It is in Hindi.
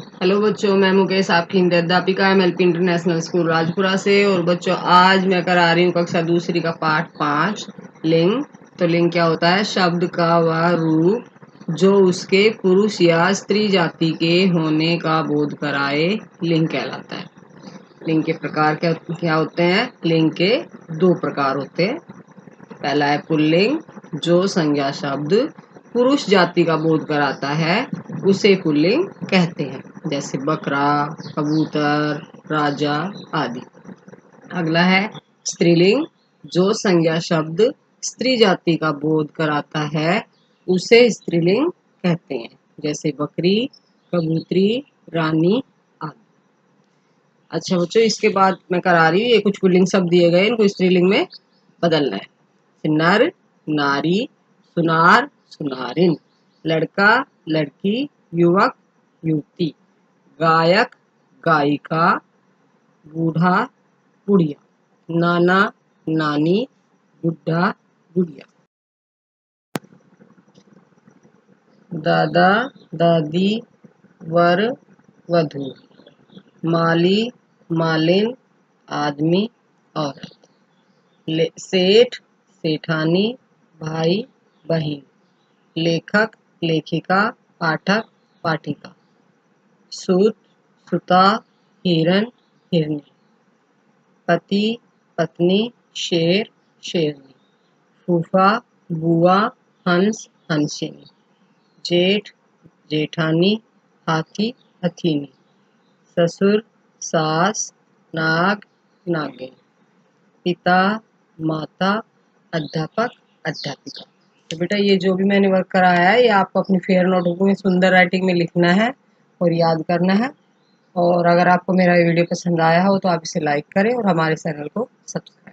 हेलो बच्चों, मैं मुकेश, आपकी अध्यापिका M L P international school Rajpura से। और बच्चों, आज मैं करा रही हूँ कक्षा दूसरी का पाठ पाँच, लिंग। तो लिंग क्या होता है? शब्द का वह रूप, जो उसके पुरुष या स्त्री जाति के होने का बोध कराए, लिंग कहलाता है। लिंग के प्रकार क्या क्या होते हैं? लिंग के दो प्रकार होते हैं। पहला है पुल्लिंग, जो संज्ञा शब्द पुरुष जाति का बोध कराता है उसे पुल्लिंग कहते हैं, जैसे बकरा, कबूतर, राजा आदि। अगला है स्त्रीलिंग, जो संज्ञा शब्द स्त्री जाति का बोध कराता है, उसे स्त्रीलिंग कहते हैं, जैसे बकरी, कबूतरी, रानी आदि। अच्छा बच्चों, इसके बाद मैं करा रही हूँ, ये कुछ पुल्लिंग शब्द दिए गए इनको स्त्रीलिंग में बदलना है। नर, नारी, सुनार, सुनारिन, लड़का, लड़की युवक, युवती, गायक, गायिका, बूढ़ा, बुढ़िया, नाना, नानी, बुढ़ा, बुढ़िया। दादा, दादी, वर, वधु, माली, मालिन, आदमी, औरत सेठ, सेठानी, भाई, बहन, लेखक, लेखिका, पाठक पाठिका सूत, सुता, हिरन, हिरनी। पति, पत्नी, शेर, शेरनी। फूफा, बुआ, हंस, हंसिनी। जेठ, जेठानी, हाथी, हथीनी। ससुर, सास, नाग, नागिन। पिता, माता, अध्यापक, अध्यापिका। तो बेटा ये जो भी मैंने वर्क कराया है, ये आपको अपनी फेयर नोटबुक में सुंदर राइटिंग में लिखना है और याद करना है। और अगर आपको मेरा वीडियो पसंद आया हो तो आप इसे लाइक करें और हमारे चैनल को सब्सक्राइब